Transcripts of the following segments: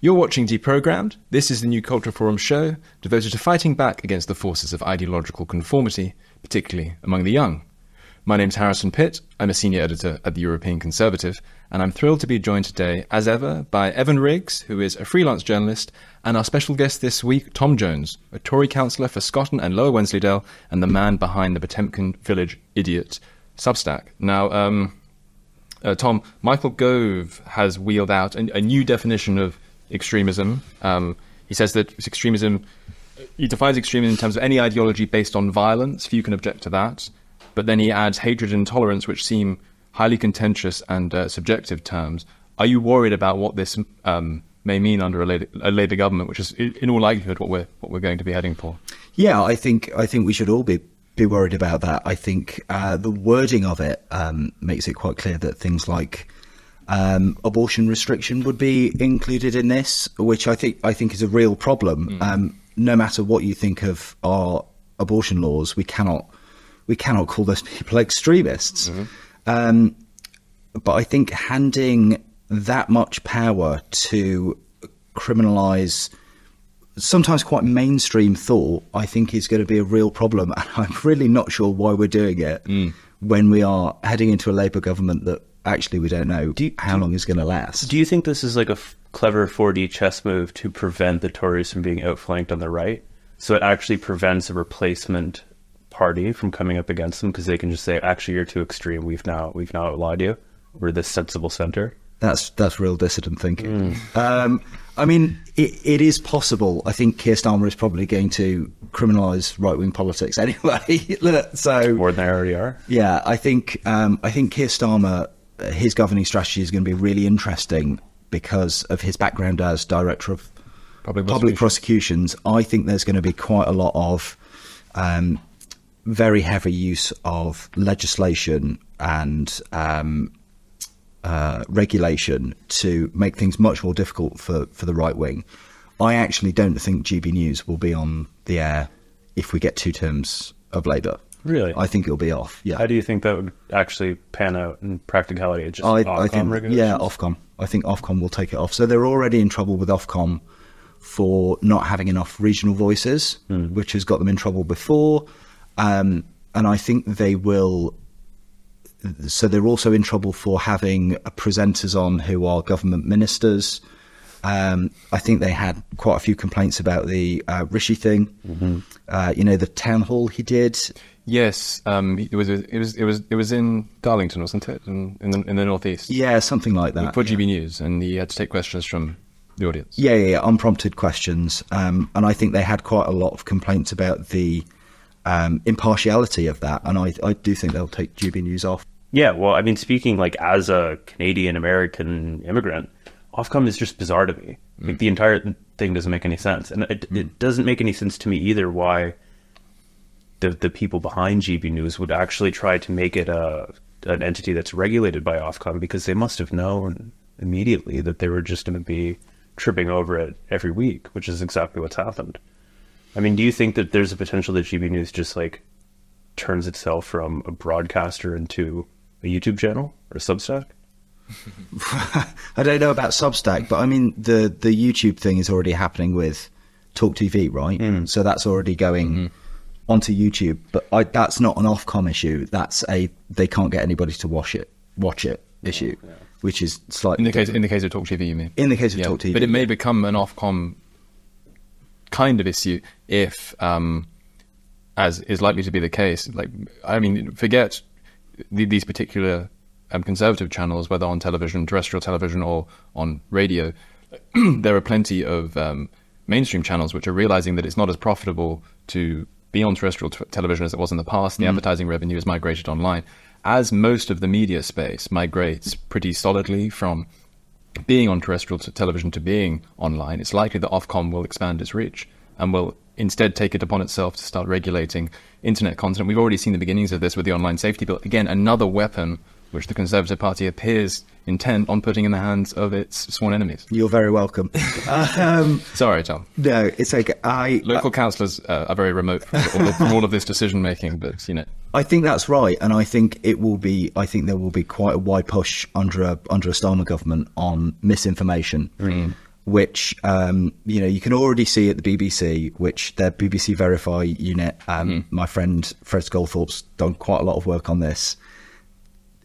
You're watching Deprogrammed. This is the new Culture Forum show devoted to fighting back against the forces of ideological conformity, particularly among the young. My name's Harrison Pitt. I'm a senior editor at the European Conservative, and I'm thrilled to be joined today, as ever, by Evan Riggs, who is a freelance journalist, and our special guest this week, Tom Jones, a Tory councillor for Scotton and Lower Wensleydale, and the man behind the Potemkin Village Idiot Substack. Now, um, uh, Tom, Michael Gove has wheeled out a, a new definition of extremism. Um, he says that extremism, he defines extremism in terms of any ideology based on violence. Few can object to that. But then he adds hatred and intolerance, which seem highly contentious and uh, subjective terms. Are you worried about what this um, may mean under a Labour, a Labour government, which is in all likelihood what we're what we're going to be heading for? Yeah, I think I think we should all be be worried about that. I think uh, the wording of it um, makes it quite clear that things like um, abortion restriction would be included in this, which I think I think is a real problem. Mm. Um, no matter what you think of our abortion laws, we cannot we cannot call those people extremists. Mm-hmm. Um, but I think handing that much power to criminalise sometimes quite mainstream thought, I think is going to be a real problem. And I'm really not sure why we're doing it mm. when we are heading into a Labour government that actually we don't know do you, how do, long is going to last. Do you think this is like a f- clever 4D chess move to prevent the Tories from being outflanked on the right? So it actually prevents a replacement party from coming up against them because they can just say, "Actually, you're too extreme. We've now we've now outlawed you. We're the sensible center." That's that's real dissident thinking. Mm. Um, I mean, it, it is possible. I think Keir Starmer is probably going to criminalise right wing politics anyway. so more than they already are. Yeah, I think um, I think Keir Starmer, his governing strategy is going to be really interesting because of his background as director of public, public prosecutions. I think there's going to be quite a lot of um, very heavy use of legislation and um, uh, regulation to make things much more difficult for, for the right wing. I actually don't think GB News will be on the air if we get two terms of Labour. Really? I think it'll be off. Yeah. How do you think that would actually pan out in practicality? Just I, Ofcom I think, yeah, Ofcom. I think Ofcom will take it off. So they're already in trouble with Ofcom for not having enough regional voices, mm. which has got them in trouble before. Um, and I think they will. So they're also in trouble for having presenters on who are government ministers. Um, I think they had quite a few complaints about the uh, Rishi thing. Mm-hmm. Uh, you know, the town hall he did. Yes, um, it was. It was. It was. It was in Darlington, wasn't it? In, in the in the northeast. Yeah, something like that. For GB yeah. News, and he had to take questions from the audience. Yeah, yeah, yeah unprompted questions, um, and I think they had quite a lot of complaints about the um, impartiality of that, and I, I do think they'll take GB News off. Yeah, well, I mean, speaking like as a Canadian American immigrant, Ofcom is just bizarre to me. Mm. Like the entire thing doesn't make any sense, and it, mm. it doesn't make any sense to me either. Why the the people behind GB News would actually try to make it a an entity that's regulated by Ofcom because they must have known immediately that they were just going to be tripping over it every week, which is exactly what's happened. I mean, do you think that there's a potential that GB News just like turns itself from a broadcaster into a YouTube channel or a Substack? I don't know about Substack, but I mean the the YouTube thing is already happening with Talk TV, right? Mm. So that's already going mm-hmm. onto YouTube. But I, that's not an Ofcom issue. That's a they can't get anybody to watch it watch it issue, yeah. which is slightly in the case in the case of Talk TV. You mean in the case of yeah. Talk TV? But it may become an Ofcom kind of issue if, um, as is likely to be the case, like I mean, forget these particular um, conservative channels, whether on television, terrestrial television, or on radio. there are plenty of um, mainstream channels which are realizing that it's not as profitable to be on terrestrial television as it was in the past. The mm. advertising revenue has migrated online. As most of the media space migrates pretty solidly from being on terrestrial t- television to being online, it's likely that Ofcom will expand its reach and will instead take it upon itself to start regulating internet content. We've already seen the beginnings of this with the online safety bill. Again, another weapon which the Conservative Party appears intent on putting in the hands of its sworn enemies. You're very welcome. um, Sorry, Tom. No, it's okay. I local uh, councillors uh, are very remote from all, of, from all of this decision making, but you know. I think that's right, and I think it will be. I think there will be quite a wide push under a under a Starmer government on misinformation. Mm. which um, you know you can already see at the BBC, which their BBC Verify unit. Um, My friend Fred Skulthorp's done quite a lot of work on this.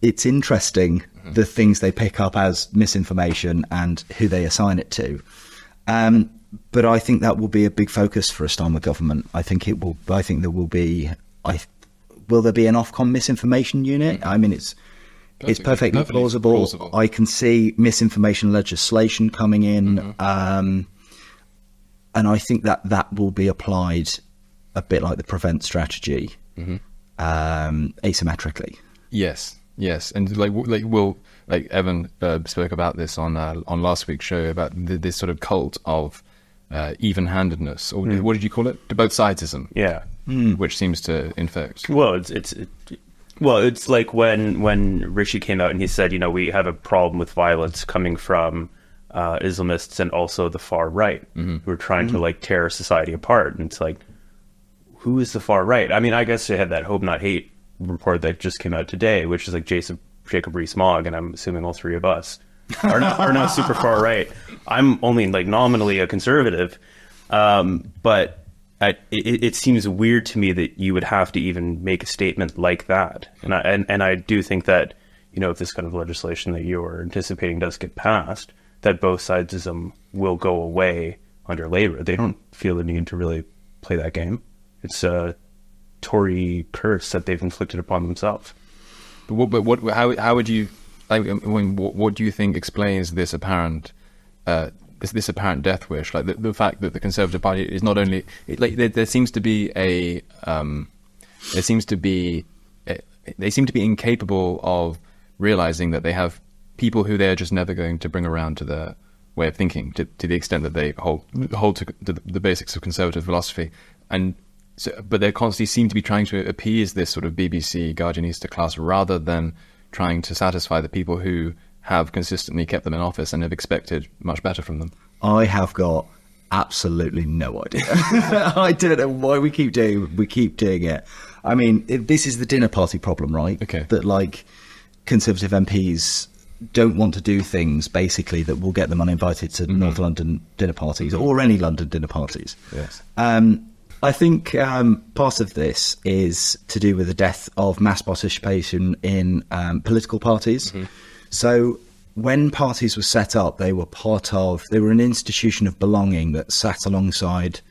It's interesting the things they pick up as misinformation and who they assign it to. Um, but I think that will be a big focus for a Starmer government. I think it will. I think there will be. I will there be an Ofcom misinformation unit? I mean, it's it's Perfectly- perfectly, plausible. plausible. I can see misinformation legislation coming in, um, and I think that that will be applied a bit like the prevent strategy, um, asymmetrically. Yes, yes, and like like Will, like Evan uh, spoke about this on uh, on last week's show about the, this sort of cult of uh, even-handedness, or what did you call it? To both sidesism, Yeah. which seems to infect. Well, it's it's it, well, it's like when when Rishi came out and he said, you know, we have a problem with violence coming from uh, Islamists and also the far right who are trying to like tear society apart. And it's like, who is the far right? I mean, I guess they had that hope not hate report that just came out today, which is like Jason Jacob Rees-Mogg, and I'm assuming all three of us are not are not super far right. I'm only like nominally a conservative, um, but I, it, it seems weird to me that you would have to even make a statement like that. And I and, and I do think that you know if this kind of legislation that you are anticipating does get passed, that both sidesism will go away under Labour. They don't feel the need to really play that game. It's a Tory curse that they've inflicted upon themselves. But what, but what, how, how would you, like, I mean, what, what do you think explains this apparent, uh, this, this apparent death wish? Like the, the fact that the Conservative Party is not only, it, like, there, there seems to be a, um, there seems to be, a, they seem to be incapable of realizing that they have people who they're just never going to bring around to their way of thinking, to, to the extent that they hold hold to the, the basics of conservative philosophy, and so, but they constantly seem to be trying to appease this sort of BBC Guardianista class rather than trying to satisfy the people who have consistently kept them in office and have expected much better from them. I have got absolutely no idea. I don't know why we keep doing we keep doing it. I mean, this is the dinner party problem, right? Okay. That like conservative MPs don't want to do things basically that will get them uninvited to North London dinner parties or any London dinner parties. Yes. Um, I think um, part of this is to do with the death of mass participation in um, political parties. So, when parties were set up, they were part of, they were an institution of belonging that sat alongside,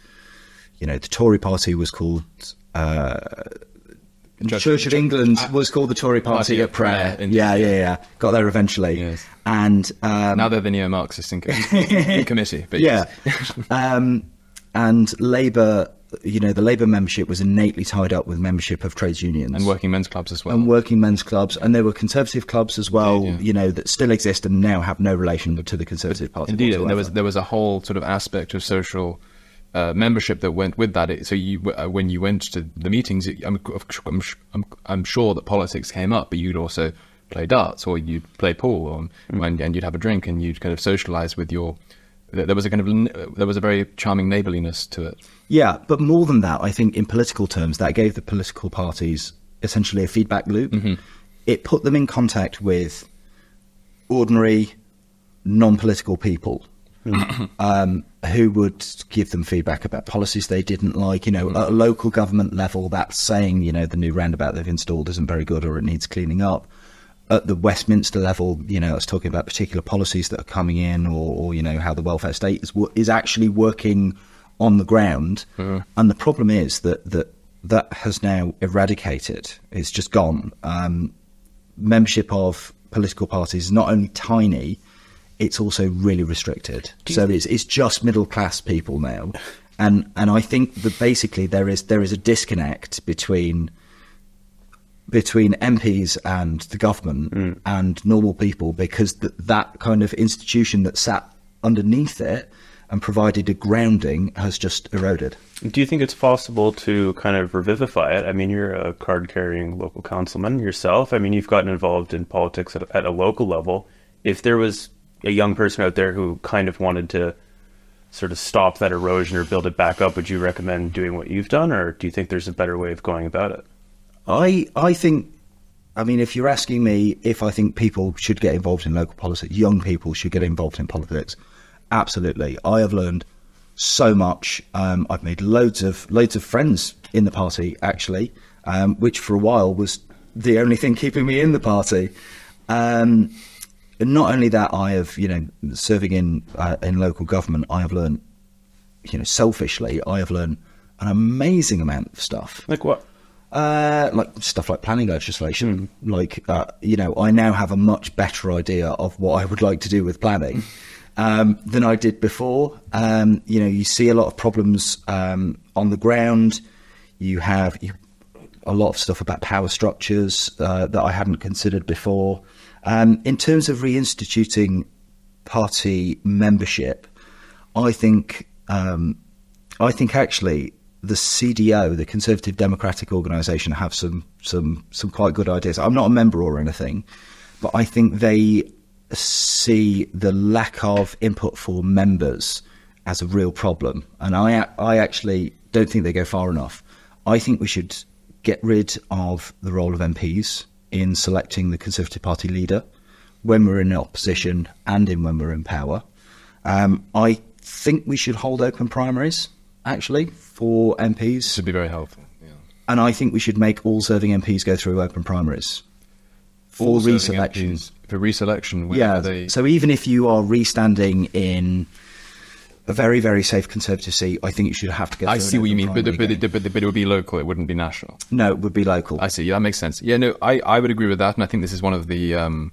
you know, the Tory party was called. Uh, Church- Church of England was called the Tory Party, Party at Prayer, Prayer. Yeah, yeah, yeah. Got there eventually. Yes. And um, Now they're the neo-Marxist in, in committee, but yeah. um, and Labour, you know, the Labour membership was innately tied up with membership of trades unions and working men's clubs as well. and working men's clubs, and there were conservative clubs as well, Indeed, yeah. you know, that still exist and now have no relation to the Conservative Party. Indeed, and there was there was a whole sort of aspect of social uh, membership that went with that. It, so you, uh, when you went to the meetings, it, I'm, I'm, I'm, I'm sure that politics came up, but you'd also play darts or you'd play pool, or, and, and you'd have a drink and you'd kind of socialize with your. There was a kind of there was a very charming neighborliness to it. Yeah, but more than that, I think in political terms, that gave the political parties essentially a feedback loop. Mm-hmm. It put them in contact with ordinary, non-political people mm-hmm. um, who would give them feedback about policies they didn't like. You know, mm-hmm. at a local government level, that's saying you know the new roundabout they've installed isn't very good or it needs cleaning up. At the Westminster level, you know, it's talking about particular policies that are coming in, or, or you know how the welfare state is is actually working on the ground. And the problem is that that that has now eradicated. It's just gone. Um, membership of political parties is not only tiny, it's also really restricted. So it's it's just middle class people now, and and I think that basically there is there is a disconnect between between MPs and the government mm. and normal people because th- that kind of institution that sat underneath it and provided a grounding has just eroded. Do you think it's possible to kind of revivify it? I mean, you're a card carrying local councilman yourself. I mean, you've gotten involved in politics at, at a local level. If there was a young person out there who kind of wanted to sort of stop that erosion or build it back up, would you recommend doing what you've done, or do you think there's a better way of going about it? I I think I mean if you're asking me if I think people should get involved in local politics, young people should get involved in politics. absolutely. I have learned so much. Um, I've made loads of loads of friends in the party, actually, um, which for a while was the only thing keeping me in the party. Um, and not only that, I have you know serving in uh, in local government, I have learned you know selfishly, I have learned an amazing amount of stuff. Like what? Uh, like stuff like planning legislation. Like, uh, you know, I now have a much better idea of what I would like to do with planning um, than I did before. Um, you know, you see a lot of problems um, on the ground. You have you, a lot of stuff about power structures uh, that I hadn't considered before. Um, in terms of reinstituting party membership, I think um, I think actually the CDO, the Conservative Democratic Organisation, have some some some quite good ideas. I'm not a member or anything, but I think they see the lack of input for members as a real problem, and I I actually don't think they go far enough. I think we should get rid of the role of MPs in selecting the Conservative Party leader when we're in opposition and in when we're in power. Um, I think we should hold open primaries actually for MPs, This would be very helpful. Yeah. and I think we should make all serving MPs go through open primaries for reselection. MPs For reselection, Yeah. they So even if you are restanding in a very very safe Conservative seat, I think you should have to go. I see what you mean, but, primary but, again. but, but, but it would be local. It wouldn't be national. no, it would be local. I see. Yeah, that makes sense. Yeah, no, I, I would agree with that, and I think this is one of the um,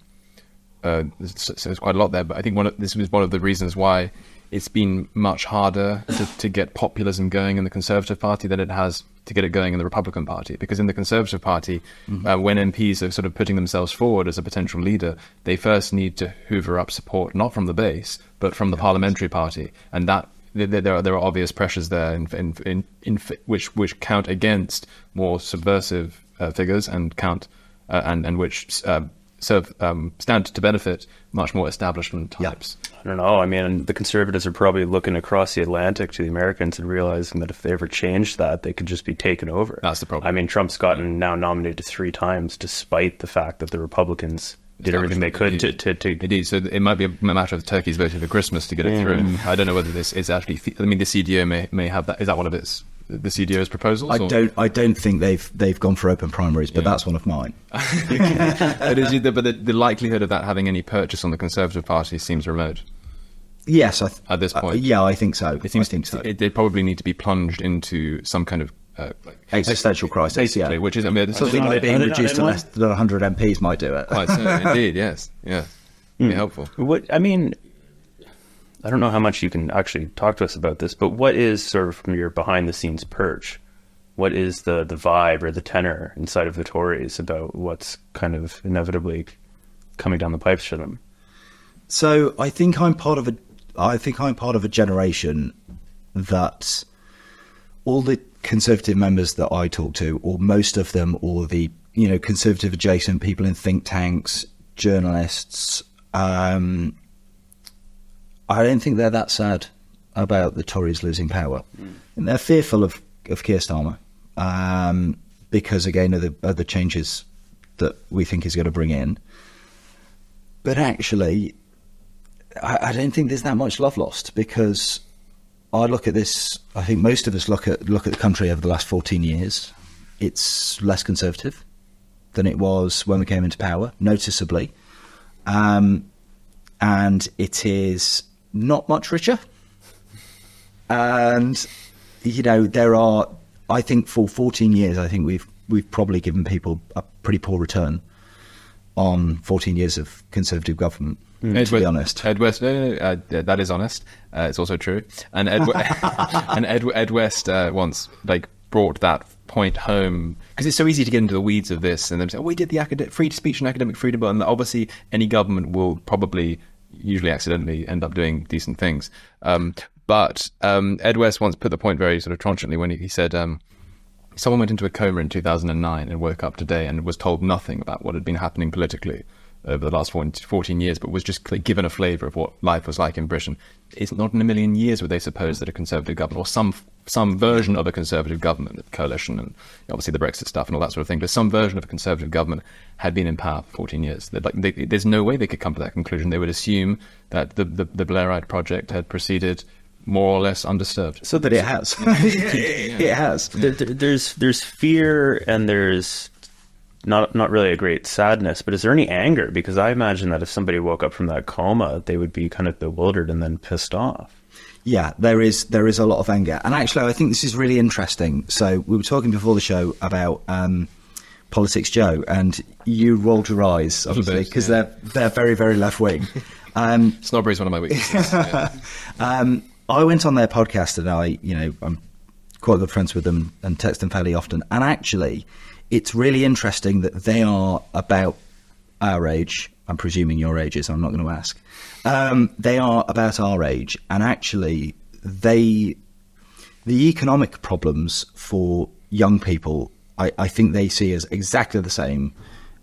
uh, so there's quite a lot there, but I think one of, this was one of the reasons why it's been much harder to, to get populism going in the Conservative Party than it has to get it going in the Republican Party. Because in the Conservative Party, uh, when MPs are sort of putting themselves forward as a potential leader, they first need to hoover up support not from the base but from the parliamentary party, and that there, there are there are obvious pressures there in, in, in, in which which count against more subversive uh, figures and count uh, and and which uh, serve um, stand to benefit much more establishment Yeah. types. I don't know. I mean, the conservatives are probably looking across the Atlantic to the Americans and realizing that if they ever changed that, they could just be taken over. That's the problem. I mean, Trump's gotten now nominated three times, despite the fact that the Republicans did everything they could to, to, to Indeed, so it might be a matter of turkeys voting for Christmas to get it through. I don't know whether this is actually. I mean, the CDO may may have that. Is that one of its the CDO's proposals? I or- don't. I don't think they've they've gone for open primaries, but Yeah. that's one of mine. but is it- but the, the likelihood of that having any purchase on the Conservative Party seems remote. Yes, I th- At this uh, point. yeah, I think so. It seems I think so. It, they probably need to be plunged into some kind of uh, like Existential crisis. basically, yeah. which is I mean, it's Something like didn't- being I didn't- reduced to less than 100 MPs might do it. quite so, indeed, yes, yes, be helpful. What I mean, I don't know how much you can actually talk to us about this, but what is sort of from your behind the scenes perch? What is the the vibe or the tenor inside of the Tories about what's kind of inevitably coming down the pipes for them? So I think I'm part of a. I think I'm part of a generation that all the conservative members that I talk to, or most of them, or the you know conservative adjacent people in think tanks, journalists, um, I don't think they're that sad about the Tories losing power, and they're fearful of of Keir Starmer um, because again of the, of the changes that we think he's going to bring in. But actually, I, I don't think there's that much love lost because I look at this. I think most of us look at look at the country over the last 14 years. It's less conservative than it was when we came into power, noticeably, um, and it is not much richer. And you know there are. I think for 14 years, I think we've we've probably given people a pretty poor return on 14 years of conservative government. Ed to be West- honest, Ed West, no, no, no, uh, that is honest. Uh, it's also true. And Ed, and Ed, Ed West uh, once like brought that point home because it's so easy to get into the weeds of this and then say, oh, we did the acad- free speech and academic freedom, bill," and obviously any government will probably, usually accidentally, end up doing decent things. Um, but um, Ed West once put the point very sort of tranchantly when he, he said. Um, Someone went into a coma in 2009 and woke up today and was told nothing about what had been happening politically over the last 14 years, but was just given a flavour of what life was like in Britain. It's not in a million years would they suppose that a Conservative government or some some version of a conservative government, the coalition, and obviously the Brexit stuff and all that sort of thing. But some version of a conservative government had been in power for 14 years. Like, they, there's no way they could come to that conclusion. They would assume that the, the, the Blairite project had proceeded more or less undisturbed. So that it has. it has. There, there, there's there's fear and there's not not really a great sadness, but is there any anger? Because I imagine that if somebody woke up from that coma, they would be kind of bewildered and then pissed off. Yeah, there is there is a lot of anger, and actually, I think this is really interesting. So we were talking before the show about um, Politics Joe, and you rolled your eyes obviously because yeah. they're they're very very left wing. Um, Snobbery is one of my weaknesses. yeah. um, I went on their podcast and I, you know, I'm quite good friends with them and text them fairly often. And actually, it's really interesting that they are about our age. I'm presuming your age is. I'm not going to ask. Um, they are about our age, and actually, they the economic problems for young people. I, I think they see as exactly the same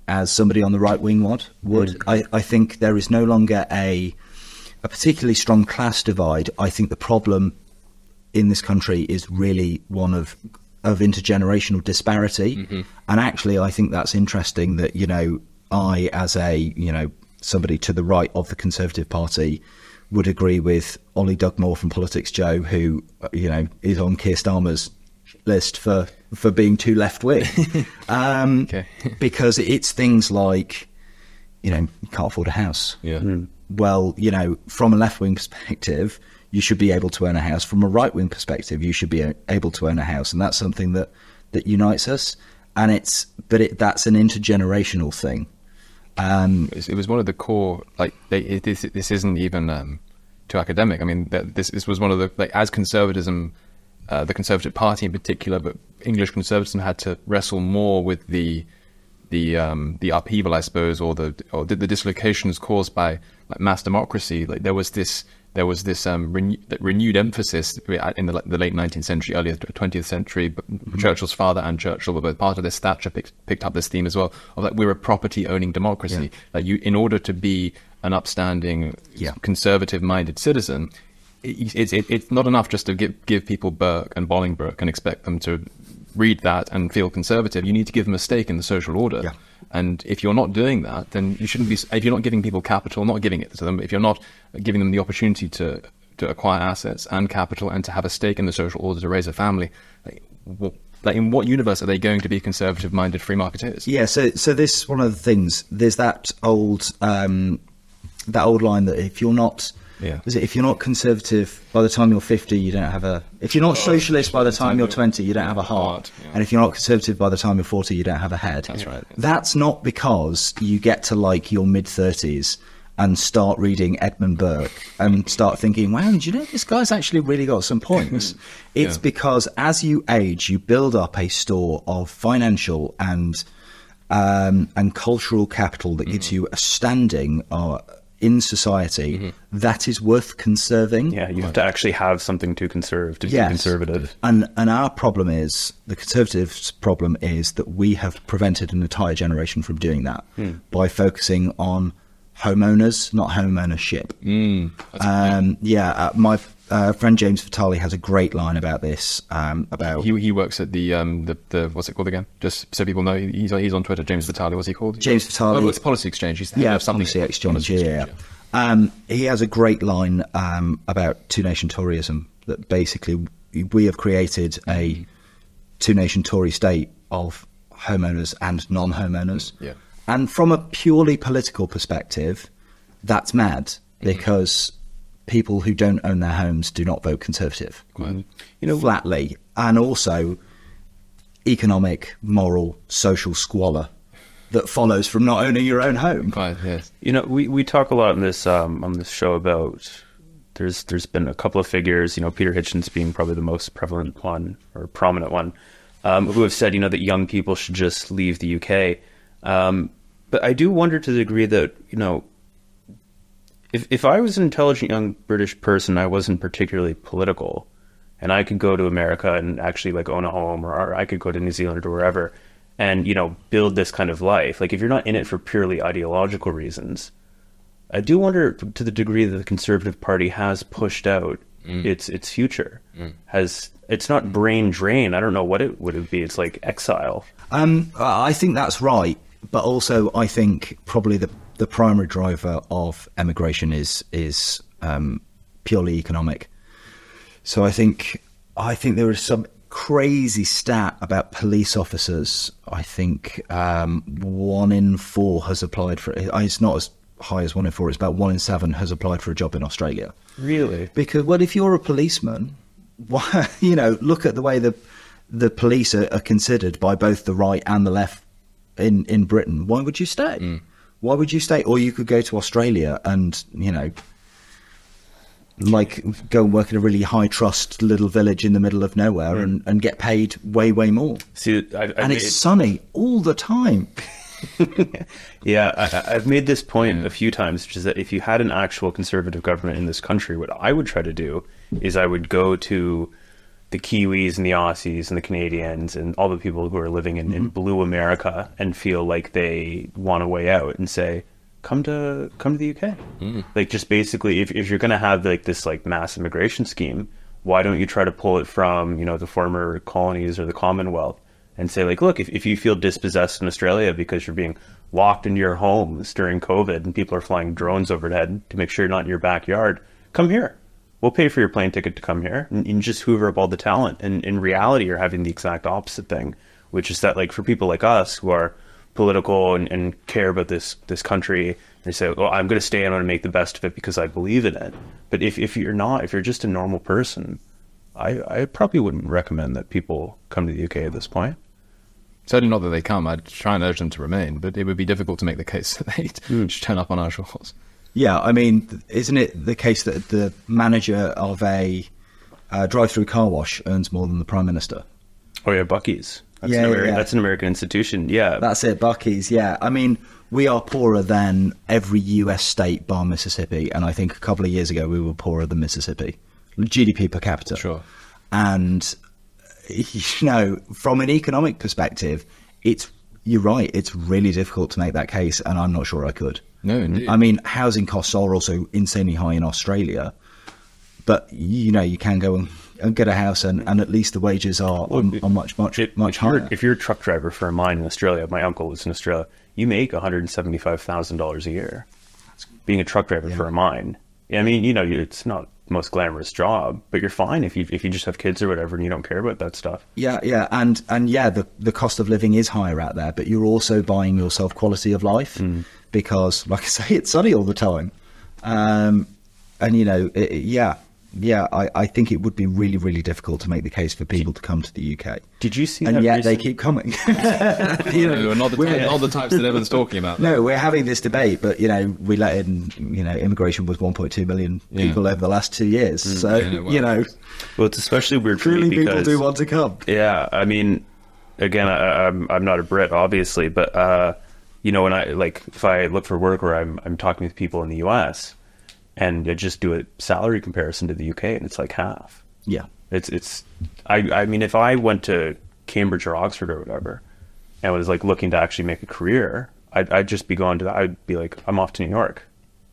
as somebody on the right wing would. Would mm. I, I think there is no longer a a particularly strong class divide, I think the problem in this country is really one of of intergenerational disparity. Mm-hmm. And actually, I think that's interesting that you know I, as a you know somebody to the right of the Conservative Party, would agree with Ollie Dugmore from Politics Joe, who you know is on Keir Starmer's list for for being too left wing, um, okay. because it's things like you know you can't afford a house. Yeah. Mm well, you know, from a left wing perspective, you should be able to own a house. From a right wing perspective, you should be able to own a house, and that's something that that unites us. And it's, but it, that's an intergenerational thing. Um, it was one of the core, like they, it, this. This isn't even um, too academic. I mean, this this was one of the like as conservatism, uh, the Conservative Party in particular, but English conservatism had to wrestle more with the the um, the upheaval, I suppose, or the or the, the dislocations caused by like mass democracy. Like there was this there was this um, renew, renewed emphasis in the, the, late 19th century, early 20th century. Mm-hmm. Churchill's father and Churchill were both part of this. Thatcher picked, picked up this theme as well of that we're a property-owning democracy. Yeah. Like you, in order to be an upstanding, yeah. conservative-minded citizen, it's it, it's not enough just to give give people Burke and Bolingbroke and expect them to read that and feel conservative. You need to give them a stake in the social order. Yeah. And if you're not doing that, then you shouldn't be. If you're not giving people capital, not giving it to them, if you're not giving them the opportunity to to acquire assets and capital and to have a stake in the social order to raise a family, like, what, like in what universe are they going to be conservative-minded free marketeers? Yeah. So, so this one of the things. There's that old um, that old line that if you're not yeah. Is it if you're not conservative by the time you're 50, you don't have a. If you're not oh, socialist by the time you're 20, you don't have a heart. Yeah. And if you're not conservative by the time you're 40, you don't have a head. That's right. That's not because you get to like your mid 30s and start reading Edmund Burke and start thinking, wow, do you know this guy's actually really got some points? it's yeah. because as you age, you build up a store of financial and um, and cultural capital that gives mm. you a standing uh, in society mm-hmm. that is worth conserving. Yeah, you have to actually have something to conserve to yes. be conservative. And and our problem is the conservatives' problem is that we have prevented an entire generation from doing that mm. by focusing on homeowners, not homeownership. Mm, um, yeah, uh, my uh, friend James Vitale has a great line about this. Um, about he, he works at the, um, the the what's it called again? Just so people know, he's he's on Twitter. James Vitale. What's he called? James Vitale. Oh, it's Policy Exchange. He's the yeah, something Policy Exchange. Policy yeah. Exchange, yeah. Um, he has a great line um, about two nation Toryism that basically we have created a mm-hmm. two nation Tory state of homeowners and non homeowners. Yeah. And from a purely political perspective, that's mad mm-hmm. because people who don't own their homes do not vote Conservative. You know, flatly, and also economic, moral, social squalor that follows from not owning your own home. Quite, yes. You know, we, we talk a lot on this um, on this show about there's there's been a couple of figures, you know, Peter Hitchens being probably the most prevalent one or prominent one, um, who have said, you know, that young people should just leave the UK. Um, but I do wonder to the degree that, you know, if if I was an intelligent young British person, I wasn't particularly political, and I could go to America and actually like own a home, or, or I could go to New Zealand or wherever, and you know build this kind of life. Like if you're not in it for purely ideological reasons, I do wonder to the degree that the Conservative Party has pushed out its its future. Has it's not brain drain. I don't know what it would be. It's like exile. Um, I think that's right, but also I think probably the the primary driver of emigration is is um, purely economic. So I think I think there is some crazy stat about police officers. I think um, one in four has applied for. It, it's not as high as one in four. It's about one in seven has applied for a job in Australia. Really? Because well, if you're a policeman, why, you know, look at the way the the police are, are considered by both the right and the left in in Britain. Why would you stay? Why would you stay? Or you could go to Australia and you know, like go and work in a really high trust little village in the middle of nowhere hmm. and, and get paid way way more. See, I, I And made- it's sunny all the time. Yeah, I, I've made this point a few times, which is that if you had an actual conservative government in this country, what I would try to do is I would go to the Kiwis and the Aussies and the Canadians and all the people who are living in, in mm-hmm. blue America and feel like they want a way out and say, come to come to the UK. Mm. Like just basically, if if you're going to have like this like mass immigration scheme, why don't you try to pull it from you know the former colonies or the Commonwealth and say like, look, if if you feel dispossessed in Australia because you're being locked into your homes during COVID and people are flying drones overhead to make sure you're not in your backyard, come here. We'll pay for your plane ticket to come here and, and just hoover up all the talent. And in reality, you're having the exact opposite thing, which is that like for people like us who are political and, and care about this this country, they say, "Well, I'm going to stay and I'm going to make the best of it because I believe in it." But if if you're not, if you're just a normal person, I I probably wouldn't recommend that people come to the UK at this point. Certainly not that they come. I'd try and urge them to remain, but it would be difficult to make the case that they hmm. just turn up on our shores. Yeah, I mean, isn't it the case that the manager of a uh, drive-through car wash earns more than the prime minister? Oh yeah, Buc-ee's. That's, Yeah, an yeah, Ameri- yeah. that's an American institution. Yeah, That's it, Buc-ee's. Yeah, I mean, we are poorer than every U.S. state bar Mississippi, and I think a couple of years ago we were poorer than Mississippi, GDP per capita. Sure. And you know, from an economic perspective, it's you're right. It's really difficult to make that case, and I'm not sure I could. No, indeed. I mean, housing costs are also insanely high in Australia, but you know, you can go and, and get a house, and, and at least the wages are, are, are much, much, If- much if you're, higher. if you're a truck driver for a mine in Australia, my uncle lives in Australia. You make one hundred seventy-five thousand dollars a year being a truck driver for a mine. I mean, you know, it's not the most glamorous job, but you're fine if you if you just have kids or whatever and you don't care about that stuff. Yeah, yeah, and and yeah, the the cost of living is higher out there, but you're also buying yourself quality of life mm. Because, like I say, it's sunny all the time, um, and you know, it, it- yeah, yeah, I, I think it would be really, really difficult to make the case for people to come to the UK, Did you see and that? yet they keep coming. you know, No, not the, type, not the types that everyone's talking about. no, we're having this debate, but you know, we let in, you know, immigration was 1.2 million Yeah. people over the last two years, so yeah, well, you know, Well, it's especially weird for truly me people do want to come. Yeah, I mean, again, I, I'm I'm not a Brit, obviously, but uh, you know, when I like if I look for work or I'm I'm talking with people in the U.S. and I just do a salary comparison to the U.K. and it's like half. Yeah. It's it's I I mean, if I went to Cambridge or Oxford or whatever and was like looking to actually make a career, I'd I'd just be going to that. I'd be like, I'm off to New York.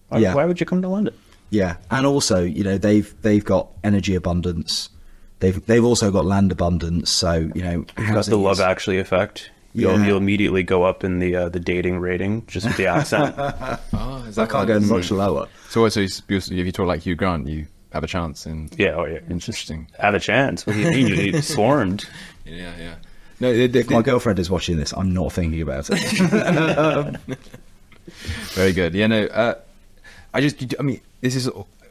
Why, Yeah. why would you come to London? Yeah, and also you know they've they've got energy abundance. They've they've also got land abundance. So you know, Got the Love Actually effect. You'll Yeah. you'll immediately go up in the uh, the dating rating just with the accent. Oh, is I that can't go much lower. So, so you- if you talk like Hugh Grant, you have a chance in. Yeah, oh yeah. Interesting. Have a chance. What do you mean? You you swarmed. Yeah, yeah. No, it, If my girlfriend is watching this, I'm not thinking about it. Very good. Yeah, no. Uh, I just, I mean, this is.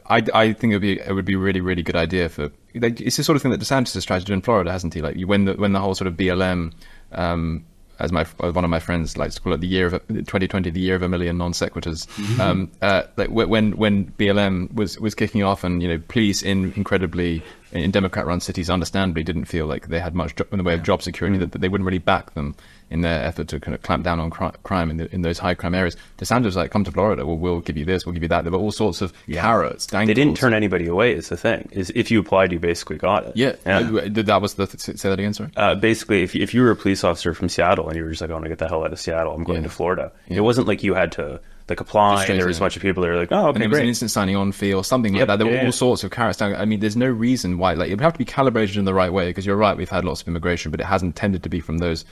I, I think it would be it would be a really really good idea for. Like, it's the sort of thing that DeSantis has tried to do in Florida, hasn't he? Like you- when the when the whole sort of BLM, um, as my as one of my friends likes to call it, the year of a- 2020, the year of a million non sequiturs. um, uh, like when when BLM was was kicking off, and you know, police in incredibly in Democrat run cities, understandably, didn't feel like they had much in the way of job security. That, that they wouldn't really back them in their effort to kind of clamp down on cri- crime in, the, in those high crime areas. DeSantis was like, come to Florida, well, we'll give you this, we'll give you that. There were all sorts of carrots, They didn't turn anybody away. Is the thing. Is if you applied, you basically got it. Yeah, Uh, that was the. Say that again, sorry. Uh, basically, if if you were a police officer from Seattle and you were just like, I want to get the hell out of Seattle, I'm going Yeah. to Florida. Yeah. It wasn't like you had to like apply. And there was a bunch of people that were like, "Oh, and it was an instant signing on fee or something like that. There were all yeah. sorts of carrots. I mean, there's no reason why. Like, it would have to be calibrated in the right way because you're right. We've had lots of immigration, but it hasn't tended to be from those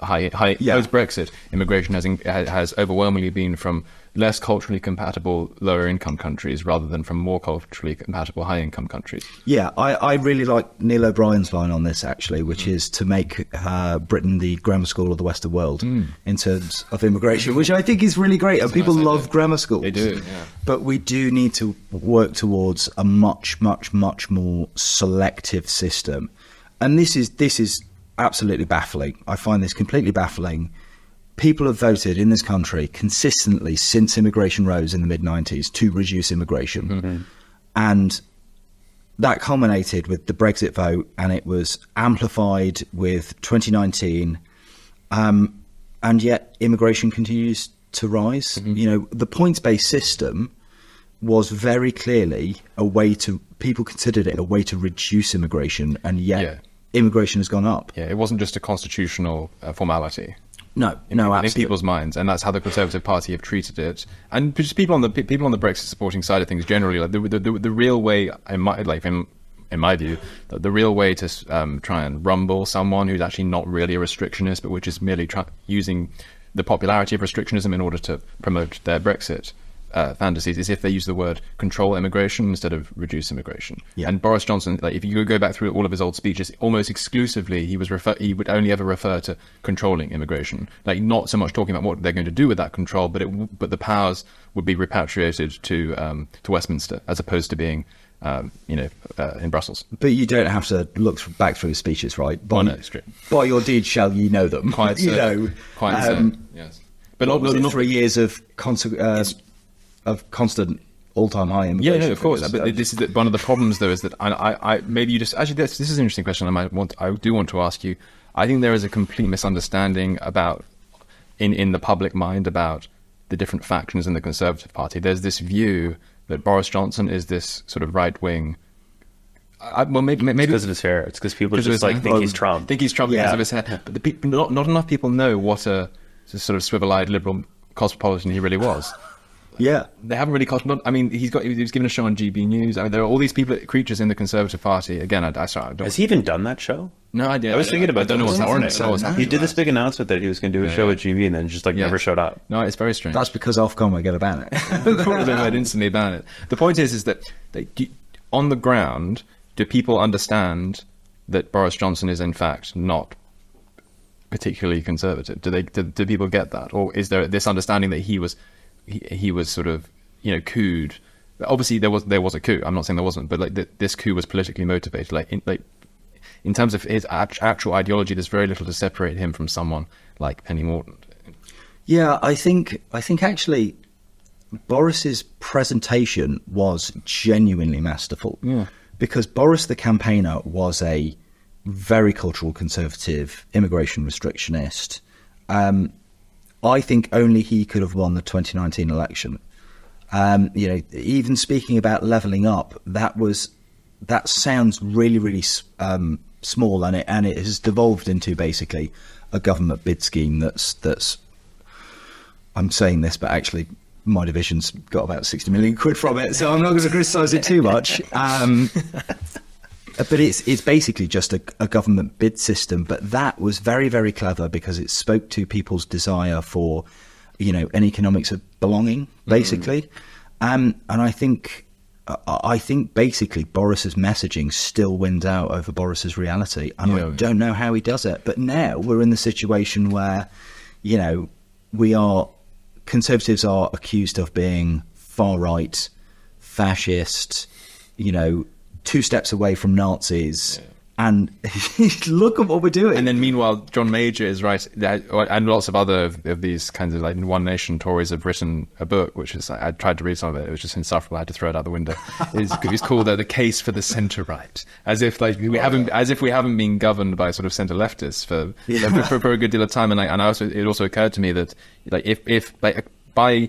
high, high. Yeah. Post Brexit, immigration has in, has overwhelmingly been from less culturally compatible lower income countries rather than from more culturally compatible high income countries. Yeah, I, I really like Neil O'Brien's line on this actually, which Mm. is to make uh, Britain the grammar school of the Western world Mm. in terms of immigration, which I think is really great. And people nice love grammar schools. They do, yeah. But we do need to work towards a much, much, much more selective system. And this is this is absolutely baffling. I find this completely baffling. People have voted in this country consistently since immigration rose in the mid 90s to reduce immigration. Mm-hmm. And that culminated with the Brexit vote, and it was amplified with 2019. Um, and yet, immigration continues to rise. Mm-hmm. You know, the points-based system was very clearly a way to people considered it a way to reduce immigration, and yet Yeah. Immigration has gone up. Yeah, it wasn't just a constitutional uh, formality. No, in, no, in absolutely. people's minds, and that's how the Conservative Party have treated it. And just people on the people on the Brexit supporting side of things generally, like the the, the, the real way, in my like in, in my view, the, the real way to um, try and rumble someone who's actually not really a restrictionist, but which is merely try- using the popularity of restrictionism in order to promote their Brexit. Uh, fantasies is if they use the word control immigration instead of reduce immigration. Yeah. And Boris Johnson, like if you go back through all of his old speeches, almost exclusively he was refer- he would only ever refer to controlling immigration, like not so much talking about what they're going to do with that control, but it w- but the powers would be repatriated to um, to Westminster as opposed to being um, you know uh, in Brussels. But you don't have to look back through his speeches, right? By, Well, no, it's true. by your deeds shall ye know them. Quite you so, know, quite so, um, yes. But not, not three years of constant, uh, of constant all-time high Yeah, immigration. no, of course. But this is the, one of the problems, though, is that I, I, I maybe you just actually this, this is an interesting question. I might want, I do want to ask you. I think there is a complete misunderstanding about in in the public mind about the different factions in the Conservative Party. There's this view that Boris Johnson is this sort of right wing. I, well, maybe maybe because of his hair. It's because people just like hair. think he's oh, Trump. Think he's Trump because of his hair. But the people, not, not enough people know what a, sort of swivel-eyed liberal cosmopolitan he really was. Yeah. They haven't really cost. I mean, he's got. He was given a show on GB News. I mean, there are all these people, creatures in the Conservative Party. Again, I, I, sorry, I don't. Has he even done that show? no idea. I was thinking about I don't know what's Doesn't happening. sound I don't know what's so. happening. He did this big announcement that he was going to do a show yeah. at GB and then just like Yeah. never showed up. No, it's very strange. That's because Ofcom are going to ban it. Probably might instantly ban it. The point is, is that they, do, on the ground, do people understand that Boris Johnson is in fact not particularly conservative? Do they? Do, do people get that, or is there this understanding that he was, he, he was sort of, you know, cooed? Obviously, there was there was a coup. I'm not saying there wasn't, but like th- this coup was politically motivated. Like, in, like in terms of his act- actual ideology, there's very little to separate him from someone like Penny Mordaunt. Yeah, I think I think actually Boris's presentation was genuinely masterful. Yeah. Because Boris the campaigner was a very cultural conservative, immigration restrictionist. Um, I think only he could have won the 2019 election. Um, you know, even speaking about leveling up, that was that sounds really, really um, small, and it and it has devolved into basically a government bid scheme that's that's I'm saying this, but actually, my division's got about 60 million quid from it, so I'm not going to criticise it too much. Um, Uh, but it's it's basically just a, a government bid system. But that was very very clever because it spoke to people's desire for, you know, an economics of belonging, mm. basically. Um, and I think. I I think basically Boris's messaging still wins out over Boris's reality, and Yeah. I don't know how he does it. But now we're in the situation where, you know, we are conservatives are accused of being far right, fascist, you know, two steps away from Nazis. And look at what we're doing. And then, meanwhile, John Major is right, and lots of other of, these kinds of like One Nation Tories have written a book, which is I tried to read some of it. It was just insufferable. I had to throw it out the window. It's, it's called uh, "The Case for the Centre Right," as if like we haven't, as if we haven't been governed by sort of centre leftists for, for, for for a good deal of time. And I, and I also it also occurred to me that like if if like by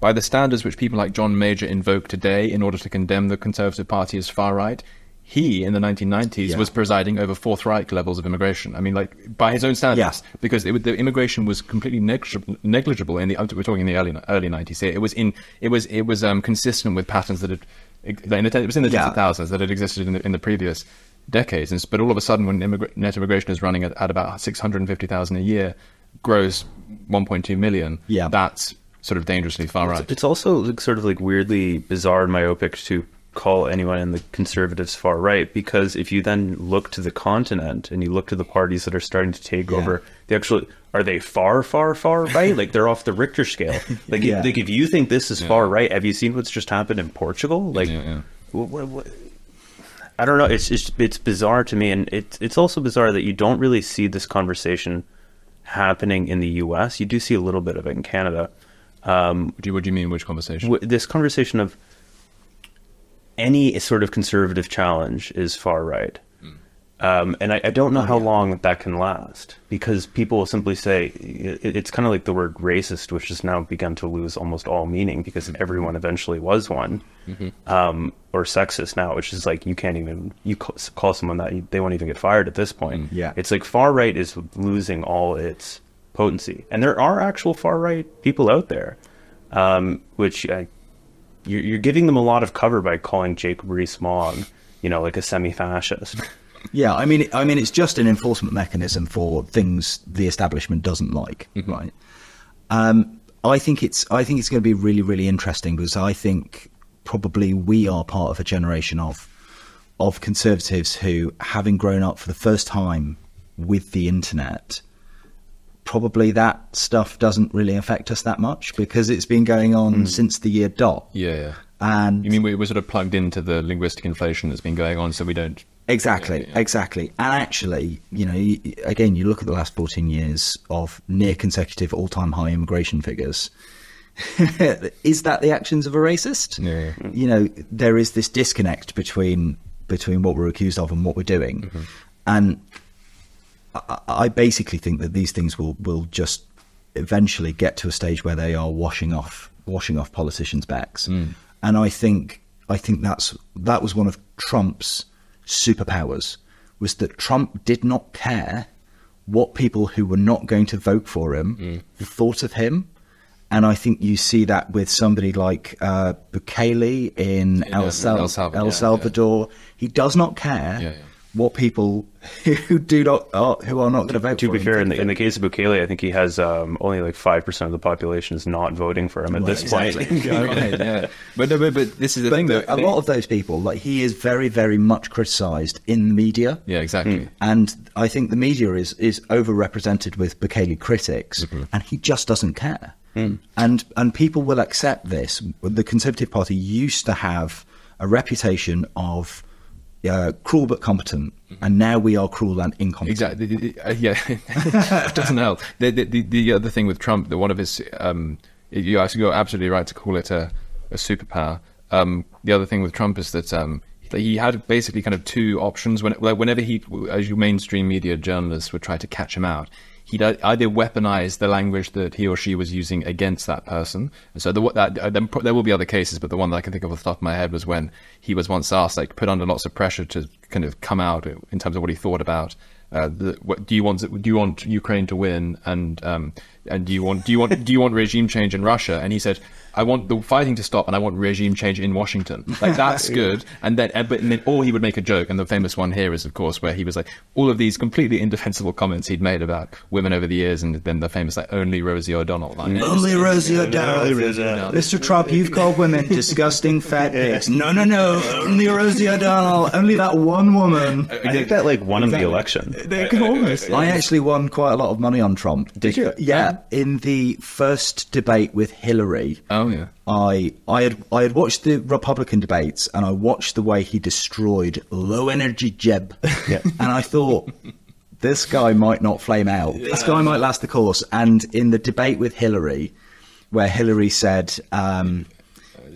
by the standards which people like John Major invoke today in order to condemn the Conservative Party as far right, he in the 1990s Yeah. was presiding over Fourth Reich levels of immigration. I mean, like by his own standards, Yeah. because it, the immigration was completely negligible, negligible in the. We're talking in the early early 90s. Here. It was in. It was it was um, consistent with patterns that had. It was in the Yeah. of thousands that had existed in the, in the previous decades. And, but all of a sudden, when immigra- net immigration is running at, at about 650,000 a year, grows 1.2 million. Yeah. that's sort of dangerously far right. It's also like, sort of like weirdly bizarre and myopic to call anyone in the conservatives far right because if you then look to the continent and you look to the parties that are starting to take Yeah. over, they actually are they far, far, far right? like they're off the Richter scale. Like, Yeah. if, like if you think this is far right, have you seen what's just happened in Portugal? Like, Yeah, yeah. wh- wh- wh- I don't know. It's it's it's bizarre to me, and it's it's also bizarre that you don't really see this conversation happening in the U.S. You do see a little bit of it in Canada. Um, What do you, what do you mean? Which conversation? w- this conversation of any sort of conservative challenge is far right. Um, and I, I don't know how long that can last because people will simply say it, it's kind of like the word racist, which has now begun to lose almost all meaning because everyone eventually was one, um, or sexist now, which is like you can't even you ca- call someone that they won't even get fired at this point. Yeah. it's like far right is losing all its potency, and there are actual far right people out there, um, which I you're, you're giving them a lot of cover by calling Jacob Rees-Mogg, you know, like a semi-fascist. Yeah, I mean, I mean, it's just an enforcement mechanism for things the establishment doesn't like, right? Um, I think it's, I think it's going to be really, really interesting because I think probably we are part of a generation of of conservatives who, having grown up for the first time with the internet, probably that stuff doesn't really affect us that much because it's been going on hmm. since the year dot. yeah, yeah. And You mean we- we're sort of plugged into the linguistic inflation that's been going on, so we don't. Exactly, exactly. And actually, you know, again, you look at the last 14 years of near consecutive all time high immigration figures. is that the actions of a racist? Yeah. You know, there is this disconnect between between what we're accused of and what we're doing. Mm-hmm. And I, I basically think that these things will, will just eventually get to a stage where they are washing off washing off politicians' backs. And I think I think that's that was one of Trump's superpowers was that Trump did not care what people who were not going to vote for him thought of him. And I think you see that with somebody like uh, Bukele in Yeah, El, El Salvador, El yeah, Salvador. He does not care Yeah, yeah. What people who do not are, who are not going to vote to for be him fair, in think. the, in the case of Bukele, I think he has um, only like 5% of the population is not voting for him at Well, this point. exactly. Okay, yeah. But, no, but but this is the But thing, though. a lot of those people, like he is very, very much criticised in the media. yeah, exactly. Hmm. And I think the media is, is overrepresented with Bukele critics, mm-hmm. and he just doesn't care. Hmm. And and people will accept this. The Conservative Party used to have a reputation of uh, cruel but competent, and now we are cruel and incompetent. Exactly. The- the- uh, yeah, it doesn't help. The, the, the, the other thing with Trump, that one of his, um, you you're absolutely right to call it a, a superpower. Um, the other thing with Trump is that um, he had basically kind of two options. When, like whenever he, as your mainstream media journalists would try to catch him out, he'd either weaponize the language that he or she was using against that person. And so the, that, uh, there will be other cases, but the one that I can think of off the top of my head was when he was once asked, like, put under lots of pressure to kind of come out in terms of what he thought about uh, the, what, do you want do you want Ukraine to win and um, and do you want do you want do you want regime change in Russia? And he said, I want the fighting to stop and I want regime change in Washington. Like that's good. And then and, but and then or he would make a joke. And the famous one here is of course where he was like all of these completely indefensible comments he'd made about women over the years, and then the famous like only Rosie O'Donnell line. Only Rosie O'Donnell. Mr. Trump, you've called women disgusting fat pigs. No, no, no. Only Rosie O'Donnell. Only that one woman. Uh, I think that like won him the election. They, uh, uh, almost. I actually won quite a lot of money on Trump. Did you? Yeah. In the first debate with Hillary, Oh yeah. I I had I had watched the Republican debates and I watched the way he destroyed low energy Jeb. Yeah. And I thought this guy might not flame out. This guy might last the course. And in the debate with Hillary, where Hillary said, um,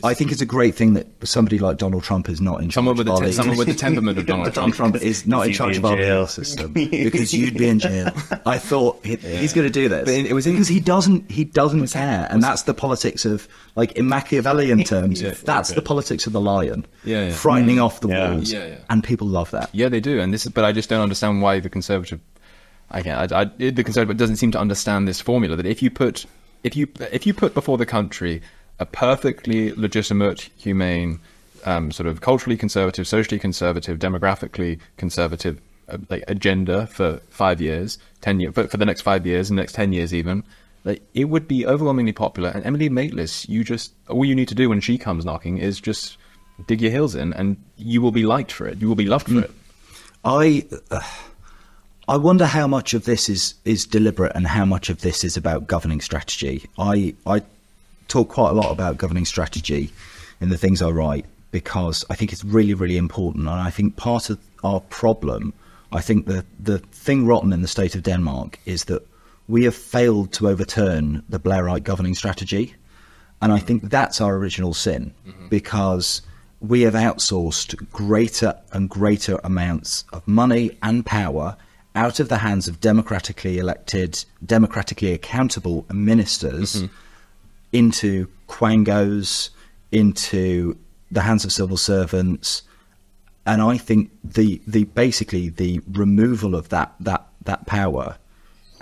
I think it's a great thing that somebody like Donald Trump is not in someone charge with of the our te- someone with the temperament of Donald Donald Trump. Trump is not in charge be of our jail. legal system because you'd be in jail. I thought he, he's going to do this, But it- it was in- because he doesn't. He doesn't care, and that's the politics of like in Machiavellian terms. Yeah, that's okay. the politics of the lion, Yeah, yeah. frightening mm. off the Yeah. wolves, Yeah, yeah. and people love that. Yeah, they do, and this. is But I just don't understand why the conservative. I can't. I, I, the conservative doesn't seem to understand this formula that if you put, if you if you put before the country a perfectly legitimate, humane, um, sort of culturally conservative, socially conservative, demographically conservative uh, like agenda for five years, ten years, but for the next five years and the next ten years even. Like, it would be overwhelmingly popular, and Emily Maitlis, you just all you need to do when she comes knocking is just dig your heels in, and you will be liked for it. You will be loved for it. I uh, I wonder how much of this is is deliberate and how much of this is about governing strategy. I I talk quite a lot about governing strategy in the things I write because I think it's really really important, and I think part of our problem, I think the the thing rotten in the state of Denmark is that we have failed to overturn the Blairite governing strategy. And I think that's our original sin mm-hmm. because we have outsourced greater and greater amounts of money and power out of the hands of democratically elected, democratically accountable ministers mm-hmm. Into quangos, into the hands of civil servants. And I think the, the basically the removal of that, that, that power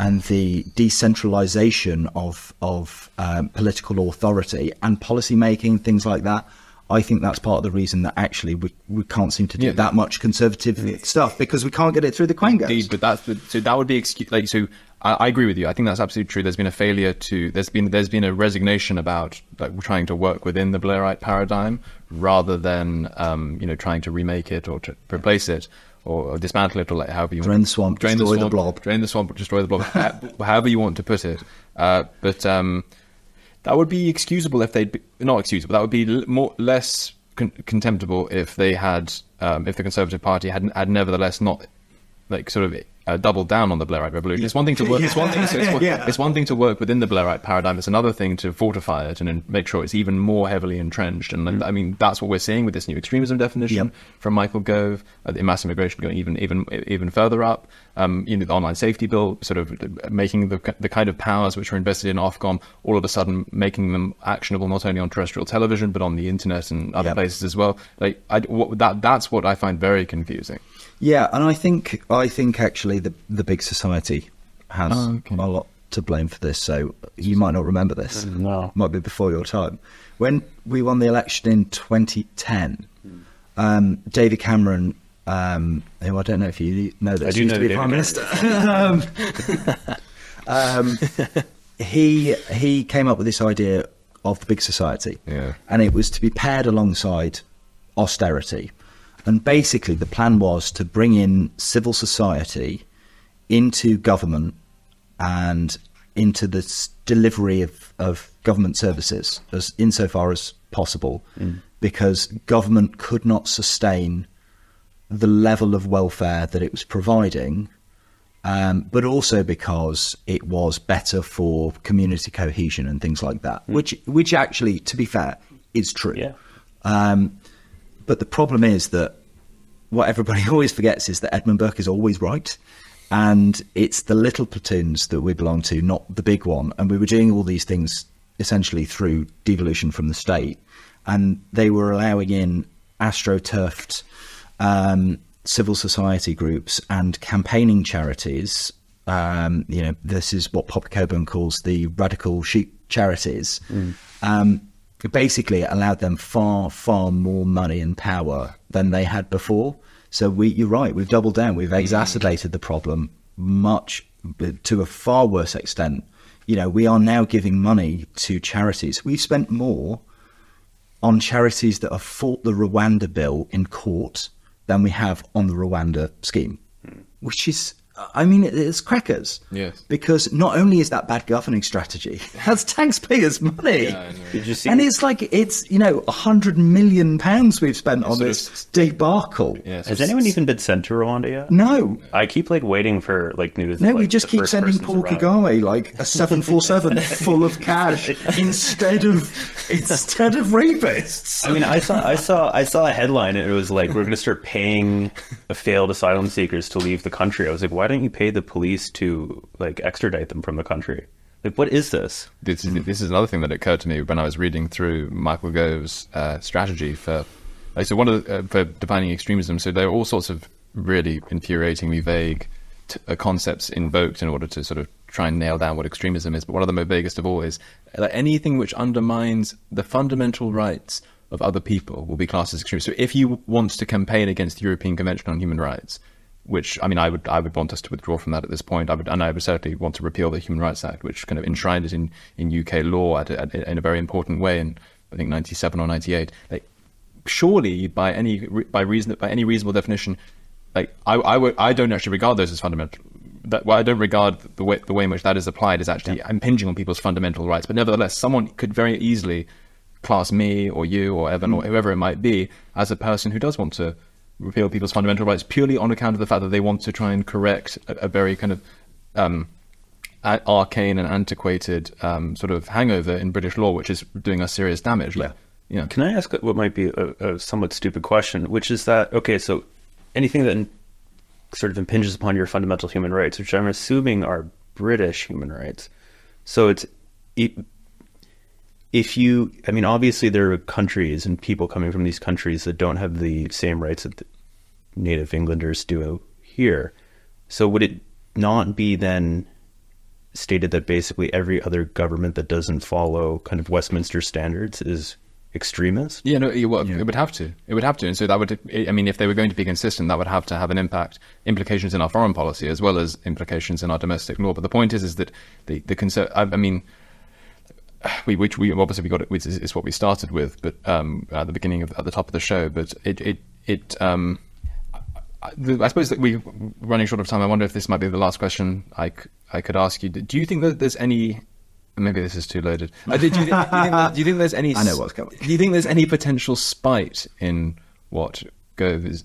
and the decentralization of of um, political authority and policy making, things like that. I think that's part of the reason that actually we, we can't seem to do Yeah. that much conservative stuff because we can't get it through the quangos. Indeed, but that's the, so that would be excuse like so. I, I agree with you. I think that's absolutely true. There's been a failure to there's been there's been a resignation about like trying to work within the Blairite paradigm rather than um, you know trying to remake it or to replace it or dismantle it or like however you Drain want. the swamp, destroy the blob. drain the swamp, destroy the blob, however you want to put it. Uh, but um, that would be excusable if they'd be, not excusable. That would be more less con- contemptible if they had um, if the Conservative Party had had nevertheless not like sort of uh, doubled down on the Blairite revolution. It's one thing to work. It's one thing. So it's, one, Yeah. it's one thing to work within the Blairite paradigm. It's another thing to fortify it and make sure it's even more heavily entrenched. And I mean that's what we're seeing with this new extremism definition Yep. from Michael Gove, uh, the mass immigration going even even even further up. Um, you know, the online safety bill, sort of making the the kind of powers which are invested in Ofcom all of a sudden making them actionable not only on terrestrial television but on the internet and other Yep. places as well. Like I, what, that that's what I find very confusing. Yeah, and I think I think actually the the big society has Oh, okay. a lot to blame for this. So you might not remember this. No. might be before your time. When we won the election in 2010, um, David Cameron, um, who I don't know if you know this, I do used know to be David prime minister. um, he he came up with this idea of the big society, Yeah. and it was to be paired alongside austerity. And basically, the plan was to bring in civil society into government and into the delivery of, of government services as insofar as possible, because government could not sustain the level of welfare that it was providing, um, but also because it was better for community cohesion and things like that, which which actually, to be fair, is true. Yeah. Um, but the problem is that what everybody always forgets is that Edmund Burke is always right. And it's the little platoons that we belong to, not the big one. And we were doing all these things essentially through devolution from the state. And they were allowing in astroturfed um, civil society groups and campaigning charities. Um, you know, this is what Pop Coburn calls the radical sheep charities. Um, it basically allowed them far, far more money and power than they had before. So we, you're right, we've doubled down. We've exacerbated the problem much to a far worse extent. You know, we are now giving money to charities. We've spent more on charities that have fought the Rwanda bill in court than we have on the Rwanda scheme, which is I mean, it's crackers. Yes. Because not only is that bad governing strategy, that's taxpayers' money. Yeah, I know. Did you see? And it's like it's you know a hundred million pounds we've spent on sort this debacle. Yeah, so has s- anyone even been sent to Rwanda yet? No, I keep like waiting for like news. no, of, we just keep sending person to Paul. Kagame like a seven four seven full of cash instead of instead of rapists. I mean, I saw, I saw, I saw a headline, and it was like, "We're going to start paying failed asylum seekers to leave the country." I was like, "Why don't you pay the police to like extradite them from the country?" Like, what is this? this is this is another thing that occurred to me when I was reading through Michael Gove's uh, strategy for like so one of the, uh, for defining extremism. So there are all sorts of really infuriatingly vague t- uh, concepts invoked in order to sort of try and nail down what extremism is. But one of the most vaguest of all is like anything which undermines the fundamental rights of other people will be classed as extremist. So if you want to campaign against the European Convention on Human Rights, which I mean, I would I would want us to withdraw from that at this point. I would, and I would certainly want to repeal the Human Rights Act, which kind of enshrined it in, in UK law at, at, in a very important way in I think ninety seven or ninety eight. Like, surely by any by reason by any reasonable definition, like I I, would, I don't actually regard those as fundamental. That well, I don't regard the way the way in which that is applied as actually impinging on people's fundamental rights. But nevertheless, someone could very easily class me or you or Evan or mm. whoever it might be as a person who does want to repeal people's fundamental rights purely on account of the fact that they want to try and correct a, a very kind of um, a- arcane and antiquated um, sort of hangover in British law, which is doing us serious damage. Like, yeah. Can I ask what might be a, a somewhat stupid question, which is that okay? So anything that in, sort of impinges upon your fundamental human rights, which I'm assuming are British human rights, so it's it, if you, I mean, obviously there are countries and people coming from these countries that don't have the same rights that the native Englanders do here. So would it not be then stated that basically every other government that doesn't follow kind of Westminster standards is extremist? Yeah, no, you, well, it would have to. It would have to, and so that would. I mean, if they were going to be consistent, that would have to have an impact, implications in our foreign policy as well as implications in our domestic law. But the point is, is that the the conser- I, I mean, we which we obviously we got it, which is, is what we started with, but um, at the beginning of at the top of the show. But it it it um. I, I suppose that we're running short of time. I wonder if this might be the last question I, I could ask you. Do you think that there's any? Maybe this is too loaded. Uh, do, you, do, you think, that- do you think there's any? I know what's coming. Do you think there's any potential spite in what Gove is,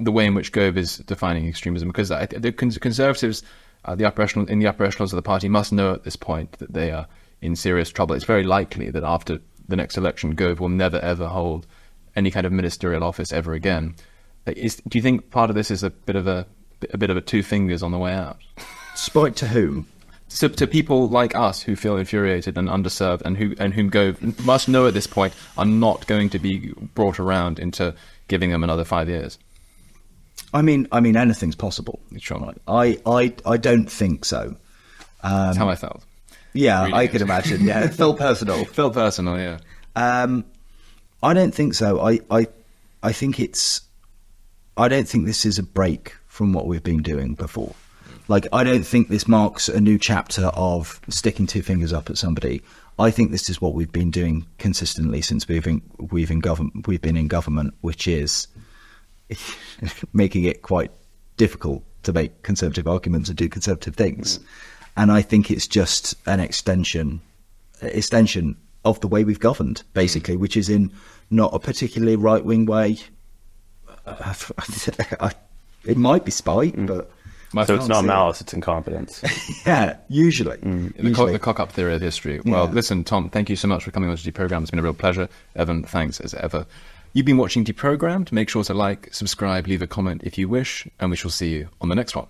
the way in which Gove is defining extremism? Because I, the conservatives, uh, the operational in the echelons of the party, must know at this point that they are in serious trouble. It's very likely that after the next election, Gove will never ever hold any kind of ministerial office ever again. Is, do you think part of this is a bit of a a bit of a two fingers on the way out? Spite to whom? So to people like us who feel infuriated and underserved and who and whom Gove must know at this point are not going to be brought around into giving them another five years. I mean, I mean, anything's possible. Sure. I, I, I don't think so. That's how um, I felt. Yeah, I could imagine. Yeah, it felt personal. Felt personal, yeah. Um, I don't think so. I, I, I think it's. I don't think this is a break from what we've been doing before. Like, I don't think this marks a new chapter of sticking two fingers up at somebody. I think this is what we've been doing consistently since we've in, we've in government we've been in government, which is making it quite difficult to make conservative arguments and do conservative things. And I think it's just an extension extension of the way we've governed, basically, which is in not a particularly right wing way. Uh, it might be spite, but My So it's can't not see it. malice; it's incompetence. yeah, usually. The, co- the cock up theory of history. Well, Yeah. listen, Tom, thank you so much for coming on to Deprogrammed. It's been a real pleasure. Evan, thanks as ever. You've been watching Deprogrammed. Make sure to like, subscribe, leave a comment if you wish, and we shall see you on the next one.